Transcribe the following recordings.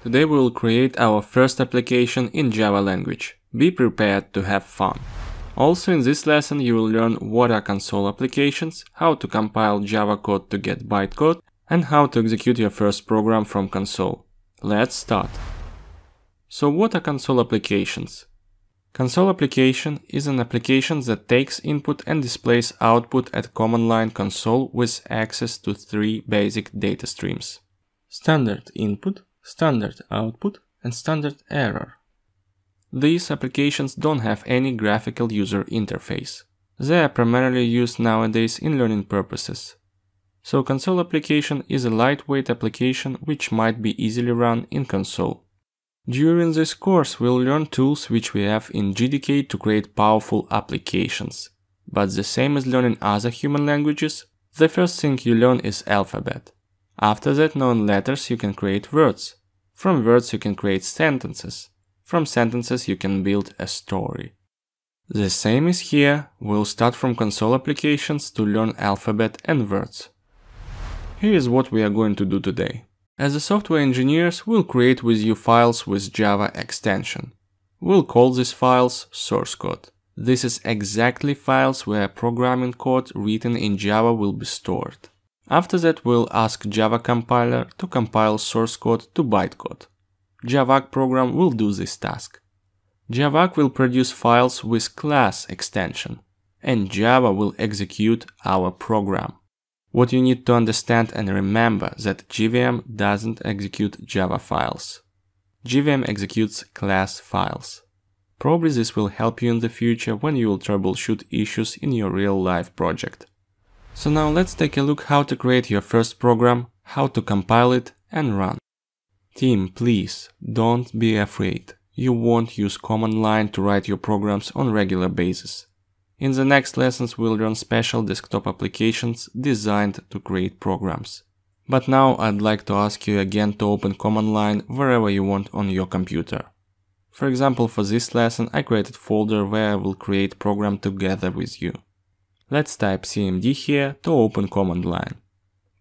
Today we will create our first application in Java language. Be prepared to have fun. Also in this lesson you will learn what are console applications, how to compile Java code to get bytecode, and how to execute your first program from console. Let's start. So what are console applications? Console application is an application that takes input and displays output at command line console with access to three basic data streams. Standard input, standard output, and standard error. These applications don't have any graphical user interface. They are primarily used nowadays in learning purposes. So console application is a lightweight application which might be easily run in console. During this course we'll learn tools which we have in JDK to create powerful applications. But the same as learning other human languages, the first thing you learn is alphabet. After that knowing letters you can create words. From words you can create sentences. From sentences you can build a story. The same is here, we'll start from console applications to learn alphabet and words. Here is what we are going to do today. As a software engineers, we'll create with you files with Java extension. We'll call these files source code. This is exactly files where programming code written in Java will be stored. After that, we'll ask Java compiler to compile source code to bytecode. Javac program will do this task. Javac will produce files with class extension, and Java will execute our program. What you need to understand and remember that JVM doesn't execute Java files. JVM executes class files. Probably this will help you in the future when you will troubleshoot issues in your real-life project. So now let's take a look how to create your first program, how to compile it and run. Team, please, don't be afraid. You won't use command line to write your programs on regular basis. In the next lessons we'll learn special desktop applications designed to create programs. But now I'd like to ask you again to open command line wherever you want on your computer. For example, for this lesson I created folder where I will create program together with you. Let's type cmd here to open command line.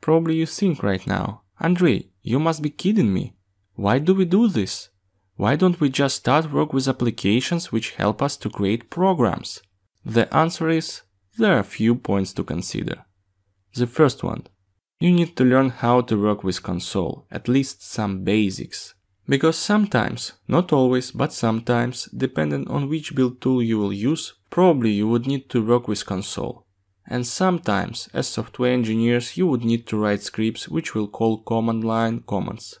Probably you think right now, Andrei, you must be kidding me. Why do we do this? Why don't we just start work with applications which help us to create programs? The answer is there are a few points to consider. The first one, you need to learn how to work with console, at least some basics. Because sometimes, not always, but sometimes, depending on which build tool you will use, probably you would need to work with console. And sometimes, as software engineers, you would need to write scripts which will call command line commands.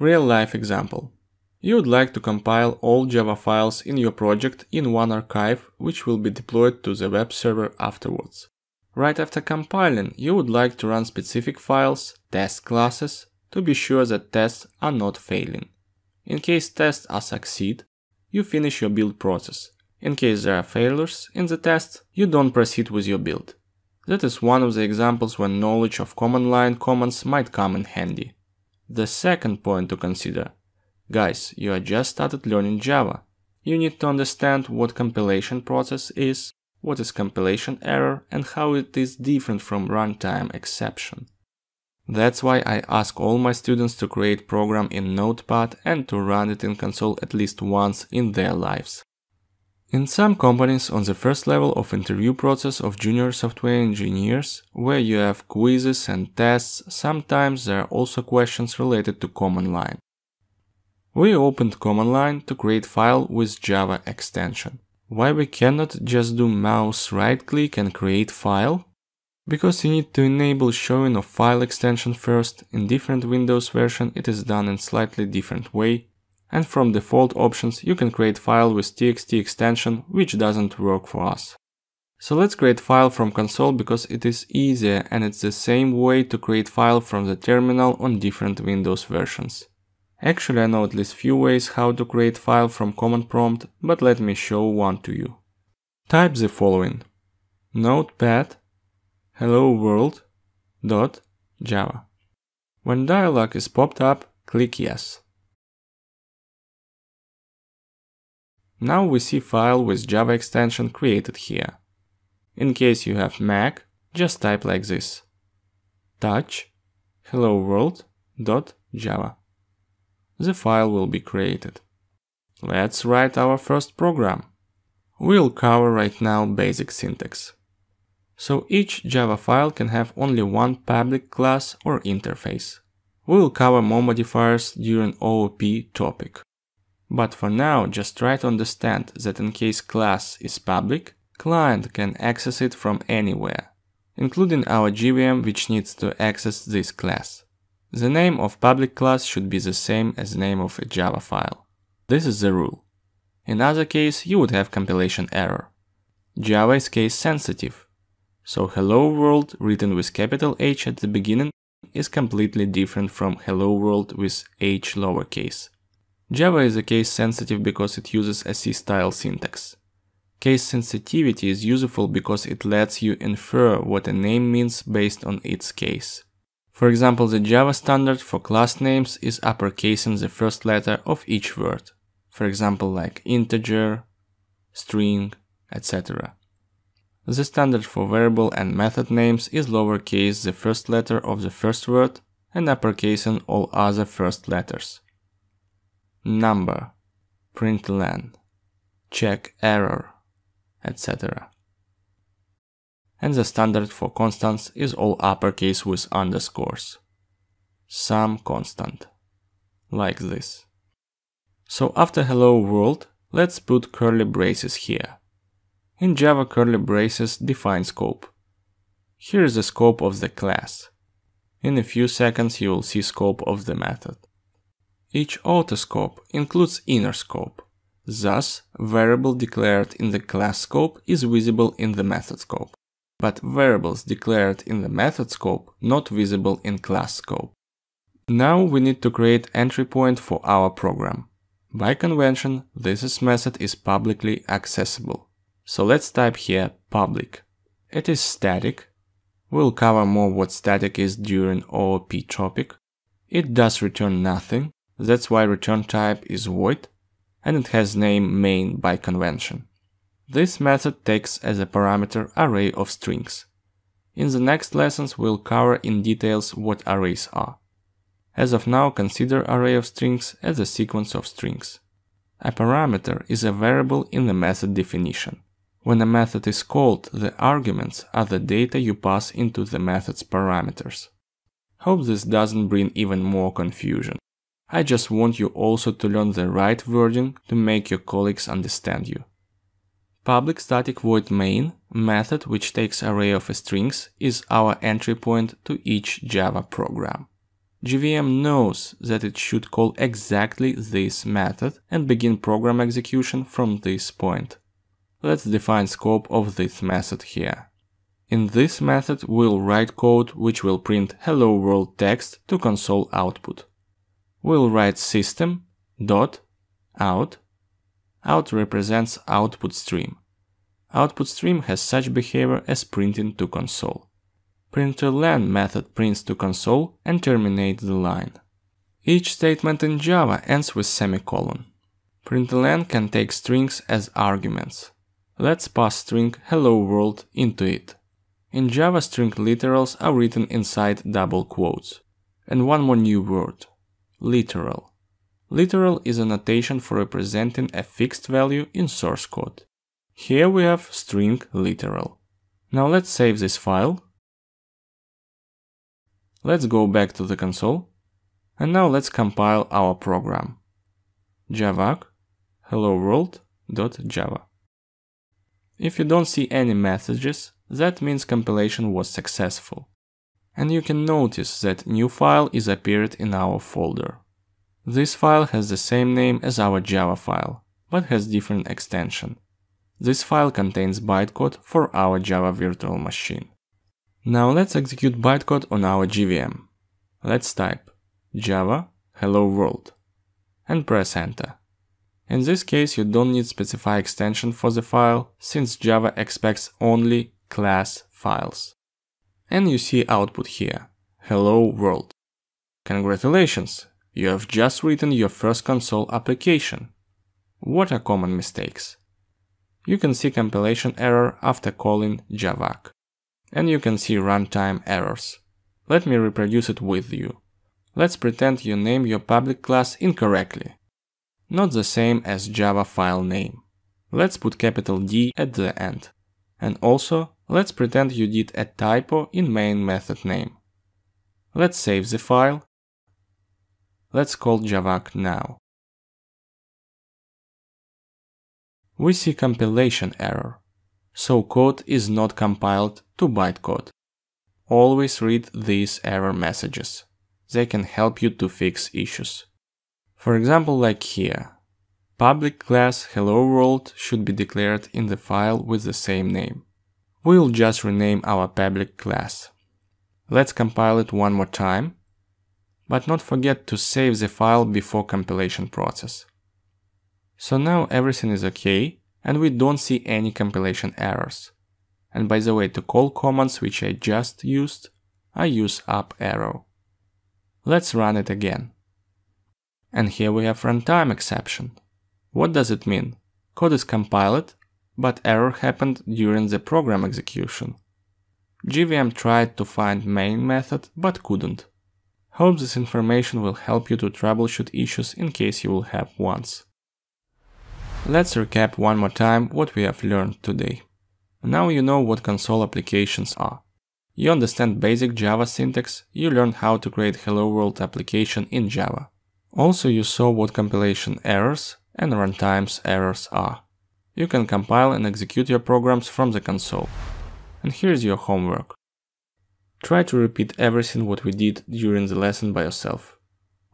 Real life example. You would like to compile all Java files in your project in one archive, which will be deployed to the web server afterwards. Right after compiling, you would like to run specific files, test classes, to be sure that tests are not failing. In case tests are succeed, you finish your build process. In case there are failures in the test, you don't proceed with your build. That is one of the examples when knowledge of command line commands might come in handy. The second point to consider Guys, you are just started learning Java. You need to understand what compilation process is, what is compilation error and how it is different from runtime exception. That's why I ask all my students to create program in Notepad and to run it in console at least once in their lives. In some companies on the first level of interview process of junior software engineers, where you have quizzes and tests, sometimes there are also questions related to command line. We opened command line to create file with Java extension. Why we cannot just do mouse right click and create file? Because you need to enable showing of file extension first, in different Windows version it is done in slightly different way, and from default options you can create file with txt extension which doesn't work for us. So let's create file from console because it is easier and it's the same way to create file from the terminal on different Windows versions. Actually I know at least few ways how to create file from command prompt, but let me show one to you. Type the following notepad hello world dot java. When dialog is popped up, click yes. Now we see file with Java extension created here. In case you have Mac, just type like this. touch hello world java. the file will be created. Let's write our first program. We'll cover right now basic syntax. So each Java file can have only one public class or interface. We'll cover more modifiers during OOP topic. But for now, just try to understand that in case class is public, client can access it from anywhere, including our JVM which needs to access this class. The name of public class should be the same as name of a Java file. This is the rule. In other case, you would have compilation error. Java is case sensitive, so hello world written with capital H at the beginning is completely different from hello world with h lowercase. Java is a case sensitive because it uses a C-style syntax. Case sensitivity is useful because it lets you infer what a name means based on its case. For example, the Java standard for class names is uppercasing the first letter of each word. For example, like integer, string, etc. The standard for variable and method names is lowercase the first letter of the first word and uppercasing all other first letters number, println, check error, etc. And the standard for constants is all uppercase with underscores. Some constant. Like this. So after hello world, let's put curly braces here. In Java curly braces define scope. Here is the scope of the class. In a few seconds you will see scope of the method. Each outer scope includes inner scope. Thus, variable declared in the class scope is visible in the method scope, but variables declared in the method scope not visible in class scope. Now we need to create entry point for our program. By convention, this method is publicly accessible. So let's type here public. It is static. We'll cover more what static is during OOP topic. It does return nothing, that's why return type is void and it has name main by convention. This method takes as a parameter array of strings. In the next lessons we'll cover in details what arrays are. As of now consider array of strings as a sequence of strings. A parameter is a variable in the method definition. When a method is called, the arguments are the data you pass into the method's parameters. Hope this doesn't bring even more confusion. I just want you also to learn the right wording to make your colleagues understand you. Public static void main method which takes array of strings is our entry point to each Java program. JVM knows that it should call exactly this method and begin program execution from this point. Let's define scope of this method here. In this method we'll write code which will print hello world text to console output we'll write system dot out. Out represents output stream. Output stream has such behavior as printing to console. println method prints to console and terminates the line. Each statement in Java ends with semicolon. println can take strings as arguments. Let's pass string hello world into it. In Java string literals are written inside double quotes. And one more new word, Literal. Literal is a notation for representing a fixed value in source code. Here we have string literal. Now let's save this file. Let's go back to the console. And now let's compile our program. javac hello world.java. If you don't see any messages, that means compilation was successful and you can notice that new file is appeared in our folder. This file has the same name as our Java file, but has different extension. This file contains bytecode for our Java virtual machine. Now let's execute bytecode on our JVM. Let's type java hello world and press enter. In this case you don't need specify extension for the file since Java expects only class files. And you see output here. Hello world. Congratulations, you have just written your first console application. What are common mistakes? You can see compilation error after calling javac. And you can see runtime errors. Let me reproduce it with you. let's pretend you name your public class incorrectly. Not the same as Java file name. Let's put capital D at the end. And also, let's pretend you did a typo in main method name. Let's save the file. Let's call javac now. We see compilation error, so code is not compiled to bytecode. Always read these error messages. They can help you to fix issues. For example, like here. Public class hello world should be declared in the file with the same name. We'll just rename our public class. Let's compile it one more time, but not forget to save the file before compilation process. So now everything is okay and we don't see any compilation errors. And by the way, to call commands which I just used, I use up arrow. Let's run it again. And here we have runtime exception. What does it mean? Code is compiled, but error happened during the program execution. JVM tried to find main method, but couldn't. Hope this information will help you to troubleshoot issues in case you will have ones. Let's recap one more time what we have learned today. Now you know what console applications are. You understand basic Java syntax, you learned how to create Hello World application in Java. Also you saw what compilation errors and runtimes errors are. You can compile and execute your programs from the console. And here's your homework. Try to repeat everything what we did during the lesson by yourself.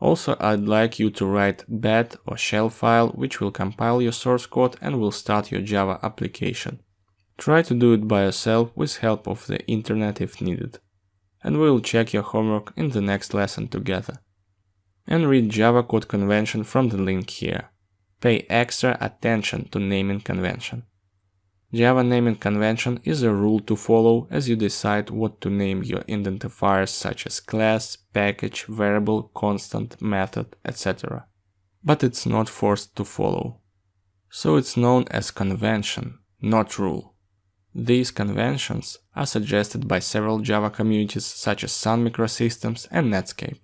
Also, I'd like you to write bat or shell file which will compile your source code and will start your Java application. Try to do it by yourself with help of the internet if needed. And we'll check your homework in the next lesson together. And read Java code convention from the link here. Pay extra attention to naming convention. Java naming convention is a rule to follow as you decide what to name your identifiers such as class, package, variable, constant, method, etc. But it's not forced to follow. So it's known as convention, not rule. These conventions are suggested by several Java communities such as Sun Microsystems and Netscape.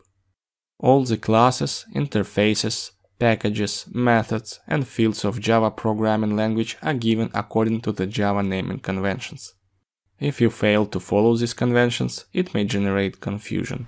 All the classes, interfaces, packages, methods, and fields of Java programming language are given according to the Java naming conventions. If you fail to follow these conventions, it may generate confusion.